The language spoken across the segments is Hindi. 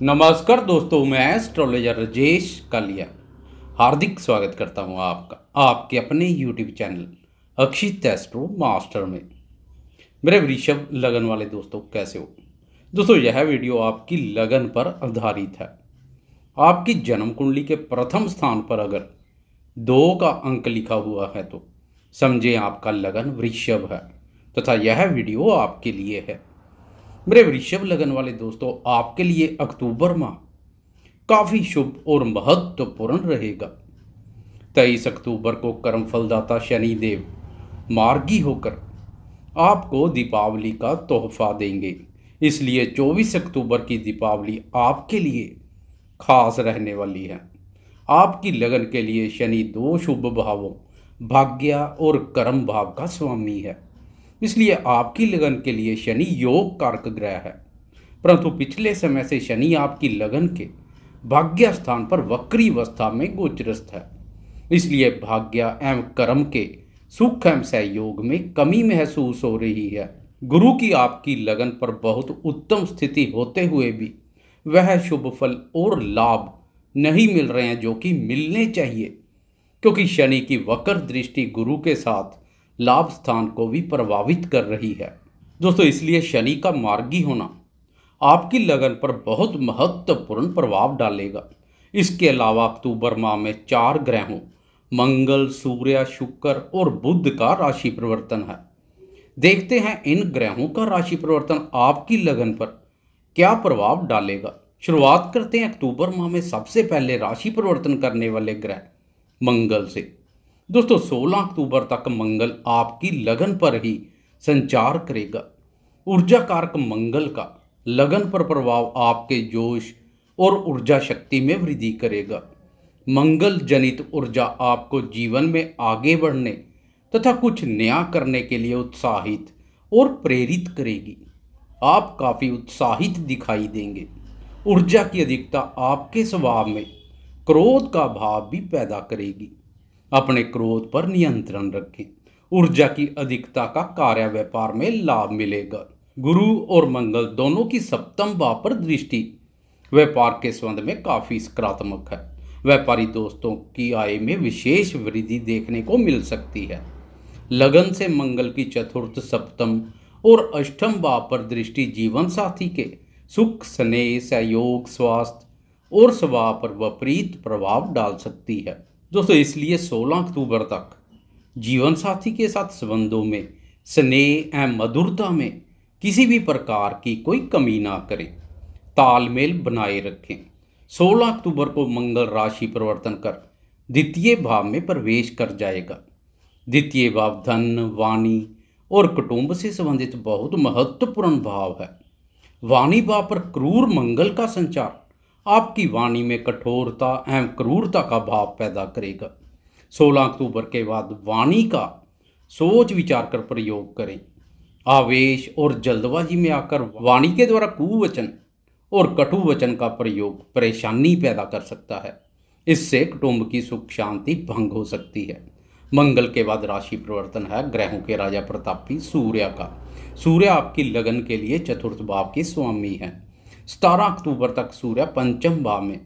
नमस्कार दोस्तों, मैं एस्ट्रोलॉजर राजेश कालिया। हार्दिक स्वागत करता हूँ आपका, आपके अपने YouTube channel Akshit astro master में। मेरे वृषभ लगन वाले दोस्तों, कैसे हो? दोस्तों, यह वीडियो आपकी लगन पर आधारित है। आपकी जन्म कुंडली के प्रथम स्थान पर अगर दो का अंक लिखा हुआ है तो समझे आपका लगन वृषभ है, तथा यह वीडियो आपके लिए है। मेरे वृषभ लगन वाले दोस्तों, आपके लिए अक्टूबर माह काफ़ी शुभ और महत्वपूर्ण रहेगा। तेईस अक्टूबर को कर्म फलदाता शनिदेव मार्गी होकर आपको दीपावली का तोहफा देंगे। इसलिए 24 अक्टूबर की दीपावली आपके लिए खास रहने वाली है। आपकी लगन के लिए शनि दो शुभ भावों, भाग्य और कर्म भाव का स्वामी है। इसलिए आपकी लगन के लिए शनि योग कारक ग्रह है। परंतु पिछले समय से शनि आपकी लगन के भाग्य स्थान पर वक्री अवस्था में गोचरस्थ है। इसलिए भाग्य एवं कर्म के सुख एवं सहयोग में कमी महसूस हो रही है। गुरु की आपकी लगन पर बहुत उत्तम स्थिति होते हुए भी वह शुभ फल और लाभ नहीं मिल रहे हैं जो कि मिलने चाहिए। क्योंकि शनि की वक्र दृष्टि गुरु के साथ लाभ स्थान को भी प्रभावित कर रही है। दोस्तों, इसलिए शनि का मार्गी होना आपकी लगन पर बहुत महत्वपूर्ण प्रभाव डालेगा। इसके अलावा अक्टूबर माह में चार ग्रहों, मंगल, सूर्य, शुक्र और बुद्ध का राशि परिवर्तन है। देखते हैं इन ग्रहों का राशि परिवर्तन आपकी लगन पर क्या प्रभाव डालेगा। शुरुआत करते हैं अक्टूबर माह में सबसे पहले राशि परिवर्तन करने वाले ग्रह, मंगल से। दोस्तों 16 अक्टूबर तक मंगल आपकी लगन पर ही संचार करेगा। ऊर्जा कारक मंगल का लगन पर प्रभाव आपके जोश और ऊर्जा शक्ति में वृद्धि करेगा। मंगल जनित ऊर्जा आपको जीवन में आगे बढ़ने तथा कुछ नया करने के लिए उत्साहित और प्रेरित करेगी। आप काफ़ी उत्साहित दिखाई देंगे। ऊर्जा की अधिकता आपके स्वभाव में क्रोध का भाव भी पैदा करेगी। अपने क्रोध पर नियंत्रण रखें। ऊर्जा की अधिकता का कार्य व्यापार में लाभ मिलेगा। गुरु और मंगल दोनों की सप्तम भाव पर दृष्टि। व्यापार के संबंध में काफ़ी सकारात्मक है। व्यापारी दोस्तों की आय में विशेष वृद्धि देखने को मिल सकती है। लगन से मंगल की चतुर्थ, सप्तम और अष्टम भाव पर दृष्टि जीवन साथी के। सुख, स्नेह, सहयोग, स्वास्थ्य और स्वभाव पर विपरीत प्रभाव डाल सकती है। दोस्तों, इसलिए 16 अक्टूबर तक जीवन साथी के साथ संबंधों में, स्नेह एवं मधुरता में किसी भी प्रकार की कोई कमी ना करें। तालमेल बनाए रखें। 16 अक्टूबर को मंगल राशि परिवर्तन कर द्वितीय भाव में प्रवेश कर जाएगा। द्वितीय भाव धन, वाणी और कुटुंब से संबंधित बहुत महत्वपूर्ण भाव है। वाणी भाव पर क्रूर मंगल का संचार आपकी वाणी में कठोरता एवं क्रूरता का भाव पैदा करेगा। 16 अक्टूबर के बाद वाणी का सोच विचार कर प्रयोग करें। आवेश और जल्दबाजी में आकर वाणी के द्वारा कुवचन और कटु वचन का प्रयोग परेशानी पैदा कर सकता है। इससे कुटुंब की सुख शांति भंग हो सकती है। मंगल के बाद राशि परिवर्तन है। ग्रहों के राजा प्रतापी सूर्य का। सूर्य आपकी लगन के लिए चतुर्थ भाव के स्वामी है। सतारह अक्टूबर तक सूर्य पंचम भाव में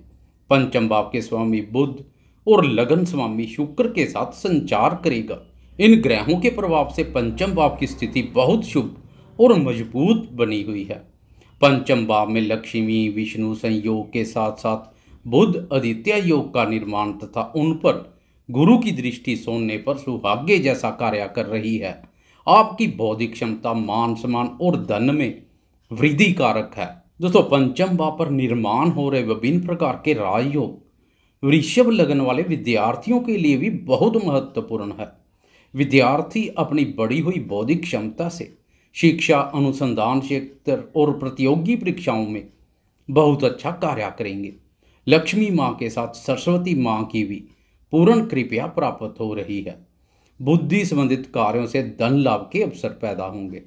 पंचम भाव के स्वामी बुद्ध और लगन स्वामी शुक्र के साथ संचार करेगा। इन ग्रहों के प्रभाव से पंचम भाव की स्थिति बहुत शुभ और मज़बूत बनी हुई है। पंचम भाव में लक्ष्मी, विष्णु संयोग के साथ साथ बुद्ध आदित्य योग का निर्माण तथा उन पर गुरु की दृष्टि सोने पर सुभाग्य जैसा कार्य कर रही है। आपकी बौद्धिक क्षमता मान सम्मान और धन में वृद्धि कारक है। दोस्तों, पंचम भाव पर निर्माण हो रहे विभिन्न प्रकार के राजयोग वृषभ लगन वाले विद्यार्थियों के लिए भी बहुत महत्वपूर्ण है। विद्यार्थी अपनी बढ़ी हुई बौद्धिक क्षमता से शिक्षा, अनुसंधान क्षेत्र और प्रतियोगी परीक्षाओं में बहुत अच्छा कार्य करेंगे। लक्ष्मी माँ के साथ सरस्वती माँ की भी पूर्ण कृपया प्राप्त हो रही है। बुद्धि संबंधित कार्यों से धन लाभ के अवसर पैदा होंगे।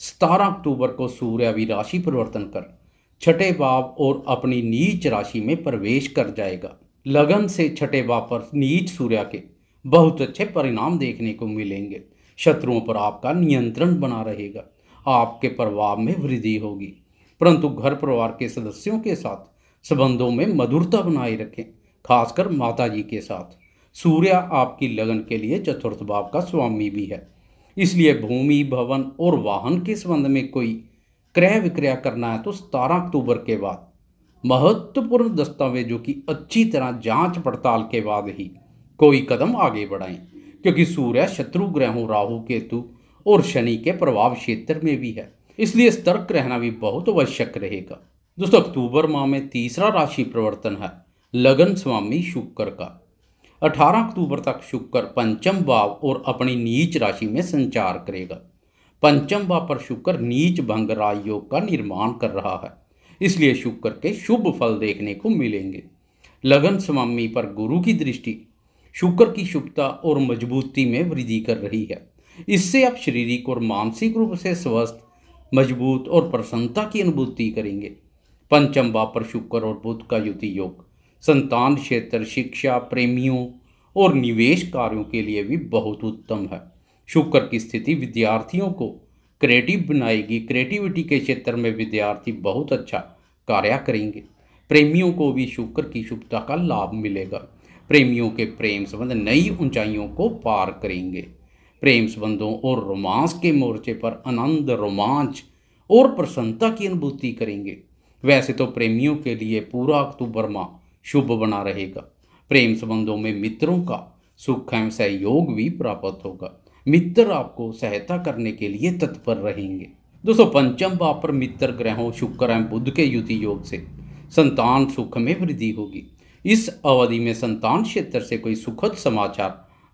सतारह अक्टूबर को सूर्य भी राशि परिवर्तन कर छठे भाव और अपनी नीच राशि में प्रवेश कर जाएगा। लगन से छठे भाव पर नीच सूर्य के बहुत अच्छे परिणाम देखने को मिलेंगे। शत्रुओं पर आपका नियंत्रण बना रहेगा। आपके प्रभाव में वृद्धि होगी। परंतु घर परिवार के सदस्यों के साथ संबंधों में मधुरता बनाए रखें, खासकर माता जी के साथ। सूर्य आपकी लगन के लिए चतुर्थ भाव का स्वामी भी है। इसलिए भूमि, भवन और वाहन के संबंध में कोई क्रय विक्रय करना है तो सतारह अक्टूबर के बाद, महत्वपूर्ण दस्तावेजों की अच्छी तरह जाँच पड़ताल के बाद ही कोई कदम आगे बढ़ाएँ, क्योंकि सूर्य शत्रु ग्रहों राहु केतु और शनि के प्रभाव क्षेत्र में भी है। इसलिए सतर्क रहना भी बहुत आवश्यक रहेगा। दोस्तों, अक्टूबर माह में तीसरा राशि प्रवर्तन है, लगन स्वामी शुक्र का। 18 अक्टूबर तक शुक्र पंचम भाव और अपनी नीच राशि में संचार करेगा। पंचम भाव पर शुक्र नीच भंग राजयोग का निर्माण कर रहा है। इसलिए शुक्र के शुभ फल देखने को मिलेंगे। लगन स्वामी पर गुरु की दृष्टि शुक्र की शुभता और मजबूती में वृद्धि कर रही है। इससे आप शारीरिक और मानसिक रूप से स्वस्थ, मज़बूत और प्रसन्नता की अनुभूति करेंगे। पंचम भाव पर शुक्र और बुद्ध का युति योग, संतान क्षेत्र, शिक्षा, प्रेमियों और निवेश कार्यों के लिए भी बहुत उत्तम है। शुक्र की स्थिति, विद्यार्थियों को क्रिएटिव बनाएगी। क्रिएटिविटी के क्षेत्र में विद्यार्थी बहुत अच्छा कार्य करेंगे। प्रेमियों को भी शुक्र की शुभता का लाभ मिलेगा। प्रेमियों के प्रेम संबंध नई ऊंचाइयों को पार करेंगे। प्रेम संबंधों और रोमांस के मोर्चे पर आनंद, रोमांच और प्रसन्नता की अनुभूति करेंगे। वैसे तो प्रेमियों के लिए पूरा अक्टूबर माह शुभ बना रहेगा। प्रेम संबंधों में मित्रों का सुख एवं सहयोग भी प्राप्त होगा। मित्र आपको सहायता करने के लिए तत्पर रहेंगे। दोस्तों, पंचम भाव पर मित्र ग्रहों शुक्र एवं बुद्ध के युति योग से संतान सुख में वृद्धि होगी। इस अवधि में संतान क्षेत्र से कोई सुखद समाचार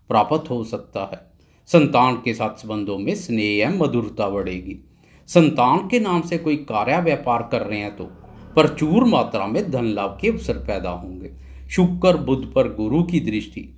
प्राप्त हो सकता है। संतान के साथ संबंधों में स्नेह एवं मधुरता बढ़ेगी। संतान के नाम से कोई कार्य व्यापार कर रहे हैं तो प्रचुर मात्रा में धन लाभ के अवसर पैदा होंगे। शुक्र बुद्ध पर गुरु की दृष्टि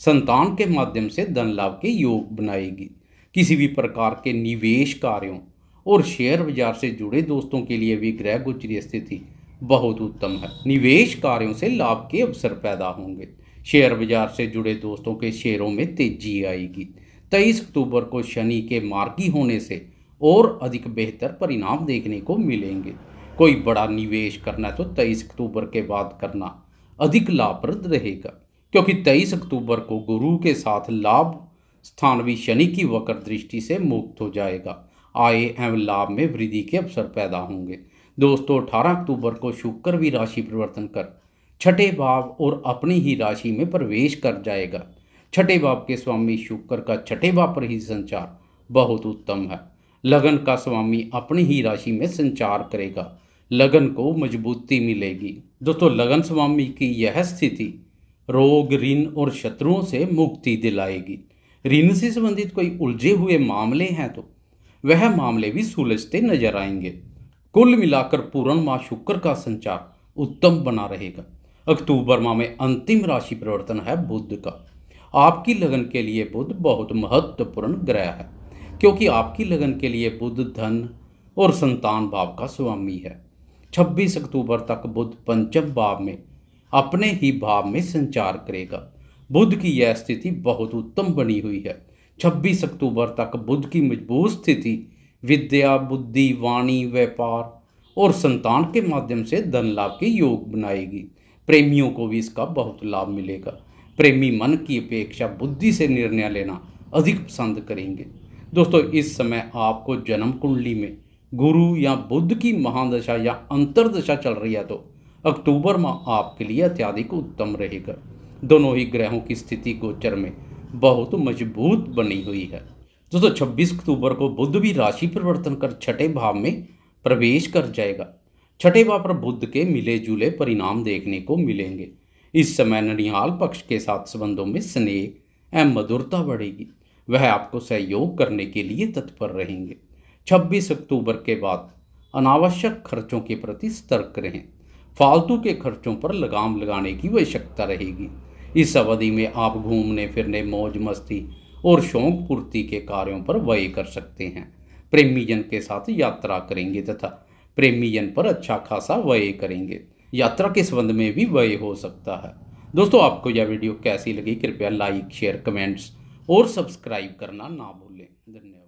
संतान के माध्यम से धन लाभ के योग बनाएगी। किसी भी प्रकार के निवेश कार्यों और शेयर बाज़ार से जुड़े दोस्तों के लिए भी ग्रह गोचरी स्थिति बहुत उत्तम है। निवेश कार्यों से लाभ के अवसर पैदा होंगे। शेयर बाज़ार से जुड़े दोस्तों के शेयरों में तेज़ी आएगी। तेईस अक्टूबर को शनि के मार्गी होने से और अधिक बेहतर परिणाम देखने को मिलेंगे। कोई बड़ा निवेश करना तो तेईस अक्टूबर के बाद करना अधिक लाभप्रद रहेगा। क्योंकि तेईस अक्टूबर को गुरु के साथ लाभ स्थानवी शनि की वक्र दृष्टि से मुक्त हो जाएगा। आय एवं लाभ में वृद्धि के अवसर पैदा होंगे। दोस्तों 18 अक्टूबर को शुक्र भी राशि परिवर्तन कर छठे भाव और अपनी ही राशि में प्रवेश कर जाएगा। छठे भाव के स्वामी शुक्र का छठे भाव पर ही संचार बहुत उत्तम है। लगन का स्वामी अपनी ही राशि में संचार करेगा। लगन को मजबूती मिलेगी। दोस्तों, लगन स्वामी की यह स्थिति रोग, ऋण और शत्रुओं से मुक्ति दिलाएगी। ऋण से संबंधित कोई उलझे हुए मामले हैं तो वह मामले भी सुलझते नज़र आएँगे। कुल मिलाकर पूर्ण माह शुक्र का संचार उत्तम बना रहेगा। अक्टूबर माह में अंतिम राशि परिवर्तन है बुद्ध का। आपकी लगन के लिए बुद्ध बहुत महत्वपूर्ण ग्रह है, क्योंकि आपकी लगन के लिए बुद्ध धन और संतान भाव का स्वामी है। 26 अक्टूबर तक बुद्ध पंचम भाव में अपने ही भाव में संचार करेगा। बुद्ध की यह स्थिति बहुत उत्तम बनी हुई है। 26 अक्टूबर तक बुद्ध की मज़बूत स्थिति, विद्या, बुद्धि, वाणी, व्यापार और संतान के माध्यम से धन लाभ के योग बनाएगी। प्रेमियों को भी इसका बहुत लाभ मिलेगा। प्रेमी मन की अपेक्षा बुद्धि से निर्णय लेना अधिक पसंद करेंगे। दोस्तों, इस समय आपको जन्म कुंडली में गुरु या बुद्ध की महादशा या अंतरदशा चल रही है तो अक्टूबर माह आपके लिए अत्याधिक उत्तम रहेगा। दोनों ही ग्रहों की स्थिति गोचर में बहुत मज़बूत बनी हुई है। दोस्तों 26 अक्टूबर को बुद्ध भी राशि परिवर्तन कर छठे भाव में प्रवेश कर जाएगा। छठे भाव पर बुद्ध के मिले जुले परिणाम देखने को मिलेंगे। इस समय ननिहाल पक्ष के साथ संबंधों में स्नेह एवं मधुरता बढ़ेगी। वह आपको सहयोग करने के लिए तत्पर रहेंगे। 26 अक्टूबर के बाद अनावश्यक खर्चों के प्रति सतर्क रहें। फालतू के खर्चों पर लगाम लगाने की आवश्यकता रहेगी। इस अवधि में आप घूमने, फिरने, मौज, मस्ती और शौक पूर्ति के कार्यों पर व्यय कर सकते हैं। प्रेमीजन के साथ यात्रा करेंगे तथा प्रेमीजन पर अच्छा खासा व्यय करेंगे। यात्रा के संबंध में भी व्यय हो सकता है। दोस्तों, आपको यह वीडियो कैसी लगी, कृपया लाइक, शेयर, कमेंट्स और सब्सक्राइब करना ना भूलें। धन्यवाद।